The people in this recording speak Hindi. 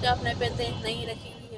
क्या अपने पे नहीं रखेगी।